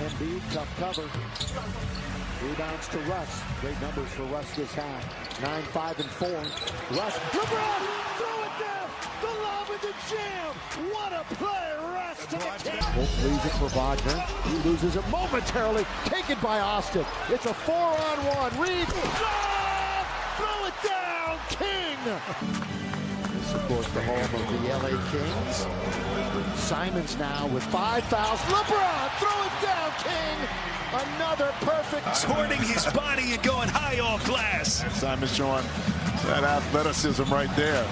Embiid, tough cover. Rebounds to Russ. Great numbers for Russ this half. 9, 5, and 4. Russ. LeBron! Throw it down! The lob in the jam! What a play! Russ to the! Bolt leaves it for Wagner. He loses it momentarily. Taken by Austin. It's a four-on-one. Reed. Oh! Throw it down! King! This, of course, the home of the LA Kings. Simons now with five fouls. LeBron, throw it down, King. Another perfect. Sorting his body and going high off glass. Simons showing that athleticism right there.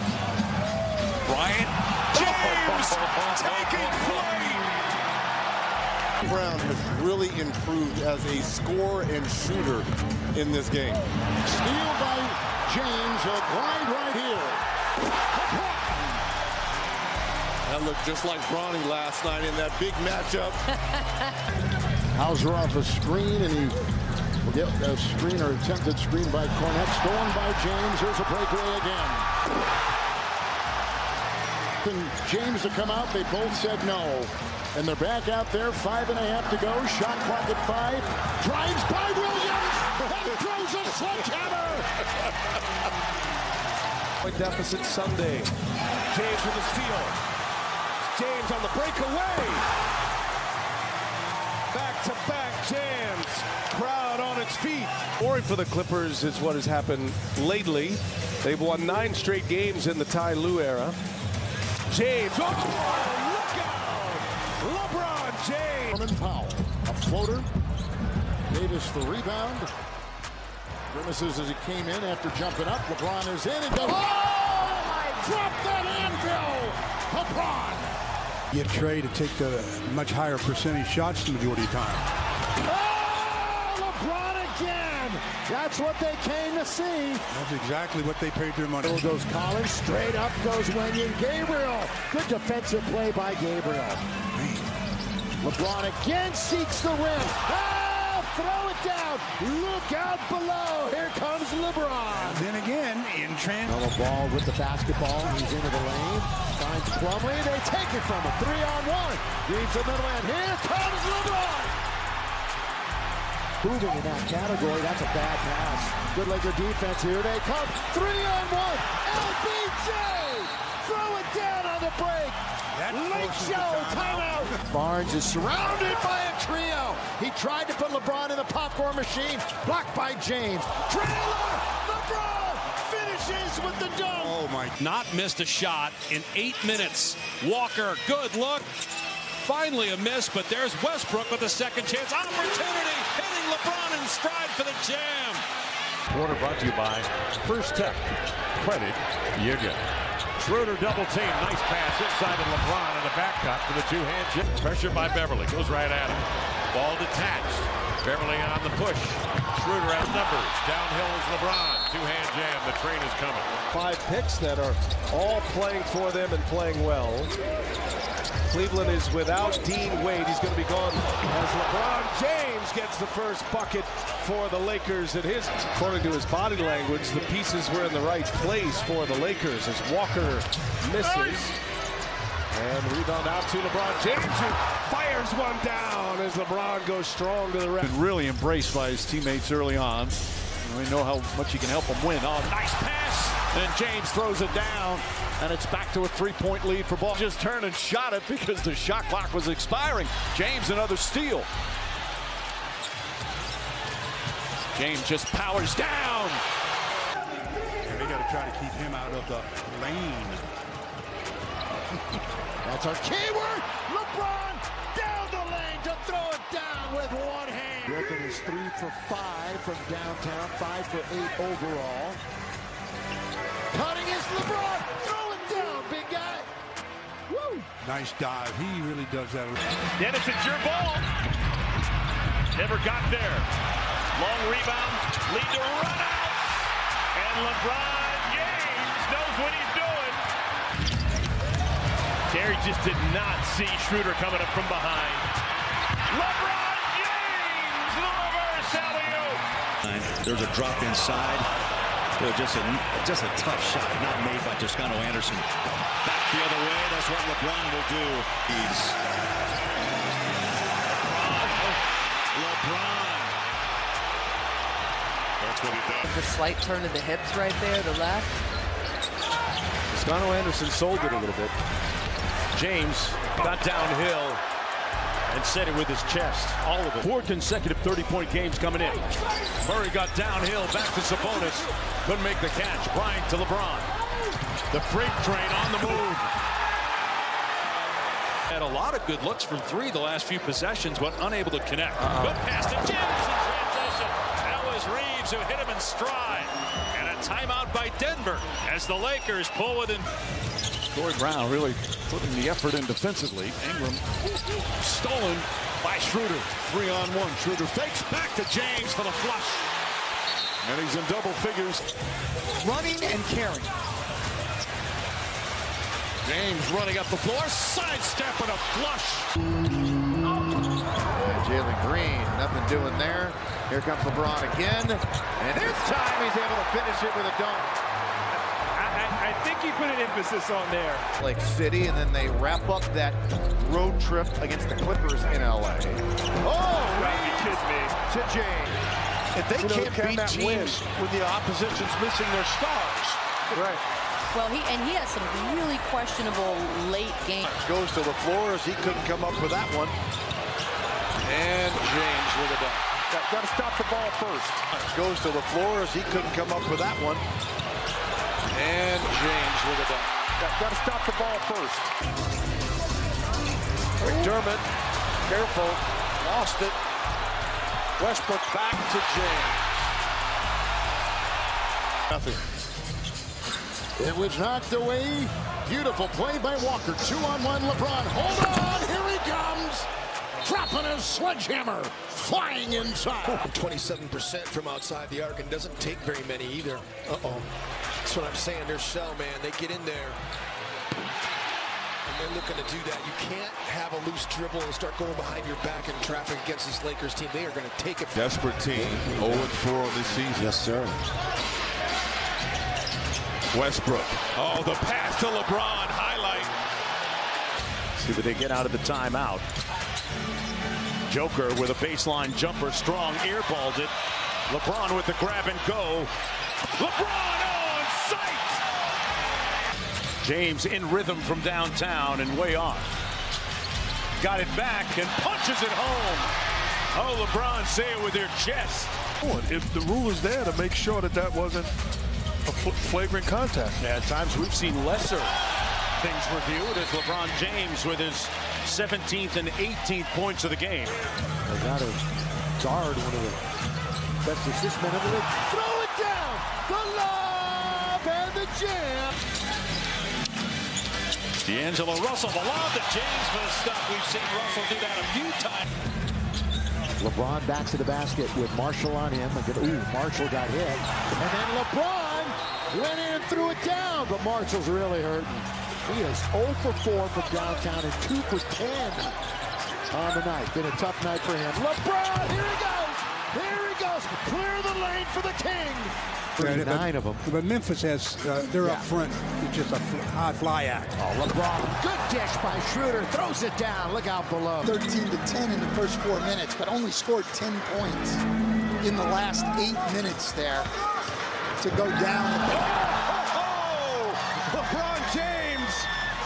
Bryant James taking flight. Brown has really improved as a scorer and shooter in this game. Steal by James, a grind right here. That looked just like Bronny last night in that big matchup. Hauser off a screen, and he will get a screen or attempted screen by Kornet. Stolen by James. Here's a breakaway again. And James to come out. They both said no. And they're back out there. Five and a half to go. Shot clock at five. Drives by Williams. And throws a sledgehammer. Deficit Sunday. James with the steal. James on the breakaway. Back-to-back jams. Crowd on its feet. Scoring for the Clippers is what has happened lately. They've won nine straight games in the Ty Lue era. James. Oh, look out! LeBron James. Norman Powell. A floater. Davis the rebound. Grimaces as he came in after jumping up. LeBron is in and goes. Oh! Drop that anvil! LeBron! get Trey to take the much higher percentage shots the majority of the time. Oh, LeBron again! That's what they came to see. That's exactly what they paid their money. Goes Collins. Straight up goes Wenyen. Gabriel. Good defensive play by Gabriel. LeBron again seeks the rim. Oh, throw it down. Look out below. Here comes LeBron. Then again, in trans. Melo ball with the basketball. He's into the lane. Finds Plumlee. They take it from him. Three on one. Leaves the middle and here comes LeBron. Moving in that category. That's a bad pass. Good Laker defense. Here they come. Three on one. LBJ. Throw it down on the break. Late show. Timeout. Barnes is surrounded by a trio. He tried to put LeBron in the popcorn machine. Blocked by James. Trailer. LeBron finishes with the dunk. Oh my. Not missed a shot in eight minutes. Walker, good look. Finally a miss, but there's Westbrook with a second chance opportunity. Hitting LeBron in stride for the jam. Quarter brought to you by First Tech. Credit you get. Schroeder double team. Nice pass inside to LeBron and a back cut for the two-hand jam. Pressure by Beverley. Goes right at him. Ball detached. Beverley on the push. Schroeder has numbers. Downhill is LeBron. Two-hand jam. The train is coming. Five picks that are all playing for them and playing well. Cleveland is without Dean Wade. He's going to be gone as LeBron James gets the first bucket for the Lakers. And his, according to his body language, the pieces were in the right place for the Lakers as Walker misses. And rebound out to LeBron James, who fires one down as LeBron goes strong to the. Been really embraced by his teammates early on. We know how much he can help them win. Oh, nice pass. And James throws it down. And it's back to a three-point lead for ball. Just turned and shot it because the shot clock was expiring. James another steal. James just powers down. And they got to try to keep him out of the lane. That's our keyword. LeBron down the lane to throw it down with one hand. Griffin is three for five from downtown, five for eight overall. Cutting is LeBron. Throw it down, big guy. Woo! Nice dive. He really does that. Dennis, it's your ball. Never got there. Long rebound. Lead to run out. And LeBron James knows what he's doing. Terry just did not see Schroeder coming up from behind. LeBron James, the reverse alley-oop. There's a drop inside. Boy, just a just a tough shot, not made by Toscano Anderson. Back the other way. That's what LeBron will do. He's oh. That's what he does. The slight turn of the hips right there, the left. Toscano Anderson sold it a little bit. James got downhill and set it with his chest. All of it. Four consecutive 30-point games coming in. Murray got downhill, back to Sabonis. Couldn't make the catch. Bryant to LeBron. The freight train on the move. Had a lot of good looks from three the last few possessions, but unable to connect. Uh -oh. Good pass to James in transition. That was Reaves who hit him in stride. And a timeout by Denver as the Lakers pull within. Corey Brown really putting the effort in defensively. Ingram stolen by Schroeder. Three on one. Schroeder fakes back to James for the flush. And he's in double figures. Running and carrying. James running up the floor, sidestep and a flush. Jalen Green, nothing doing there. Here comes LeBron again. And this time he's able to finish it with a dunk. I, I think he put an emphasis on there. Lake City, and then they wrap up that road trip against the Clippers in LA. Oh, you kidding me? To James. If they you can't beat teams when the opposition's missing their stars. Right. Well, he and he has some really questionable late games. Goes to the floor as he couldn't come up with that one. And James with a dunk. Got, got to stop the ball first. Goes to the floor as he couldn't come up with that one. And James with a dunk. Got, got to stop the ball first. McDermott, careful, lost it. Westbrook back to James. Nothing. It was knocked away. Beautiful play by Walker. Two on one. LeBron. Hold on. Sledgehammer. Flying inside. 27% from outside the arc and doesn't take very many either. Uh-oh. That's what I'm saying. They're shell, man. They get in there. And they're looking to do that. You can't have a loose dribble and start going behind your back in traffic against this Lakers team. They are going to take it. Desperate team. 0-4 on this season. Yes, sir. Westbrook. Oh, the pass to LeBron. Highlight. See what they get out of the timeout. Joker with a baseline jumper. Strong airballed it. LeBron with the grab and go. LeBron on sight. James in rhythm from downtown and way off. Got it back and punches it home. Oh, LeBron, say it with your chest. If the rule is there to make sure that that wasn't a flagrant contact. Yeah, at times we've seen lesser things reviewed as LeBron James with his 17th and 18th points of the game. They got to guard one of the best assist men of the league. Throw it down! The lob and the jam! D'Angelo Russell, the lob to James for the stuff. We've seen Russell do that a few times. LeBron back to the basket with Marshall on him. Ooh, Marshall got hit. And then LeBron went in and threw it down, but Marshall's really hurting. He is 0 for 4 from downtown and 2 for 10 on the night. Been a tough night for him. LeBron, here he goes. Here he goes. Clear the lane for the King. Yeah, Nine of them. But Memphis has, uh, they're Yeah. up front. It's just a fl- high fly act. Oh, LeBron. Good dish by Schroeder. Throws it down. Look out below. 13 to 10 in the first four minutes, but only scored 10 points in the last eight minutes there to go down. Oh, LeBron James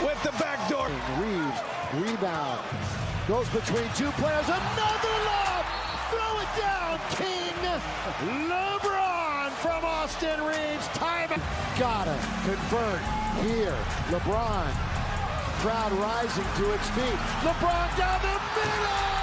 with the backdoor. Reaves, rebound. Goes between two players. Another lob. Throw it down. King. LeBron from Austin Reaves. Time. Gotta convert here. LeBron. Crowd rising to its feet. LeBron down the middle.